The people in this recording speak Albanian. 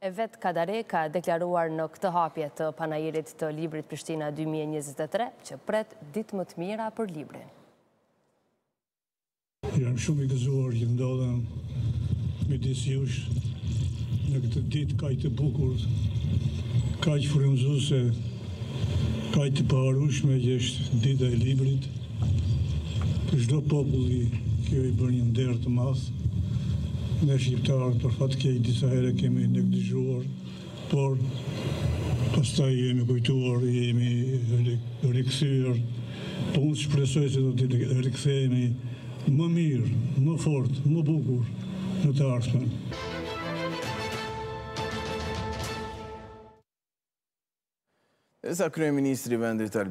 E vetë Kadare ka deklaruar në këtë hapje të panairit të librit Prishtina dy mijë e njëzet e tre që pret ditë më të mira për librin. Jam shumë i gëzuar që ndodhem midis jush në këtë ditë kaq të bukur, kaq frymëzuese. Kaq të paharrueshme që është Dita e Librit për çdo popull, kjo i bën një nder të madh. Ne shqiptarët për fat të keq disa herë e kemi neglizhuar, por pastaj jemi kujtuar, jemi rikthyer. Po unë shpresoj se do t'i rikthehemi më mirë, më fort, më bukur në të ardhmen. E sa kryeministri i vendit,